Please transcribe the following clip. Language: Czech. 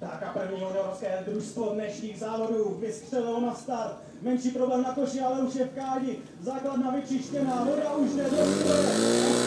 Tak a první juniorské družstvo dnešních závodů vystřelilo na start. Menší problém na koši, ale už je v kádi. Základna vyčištěná, voda už nedostuje.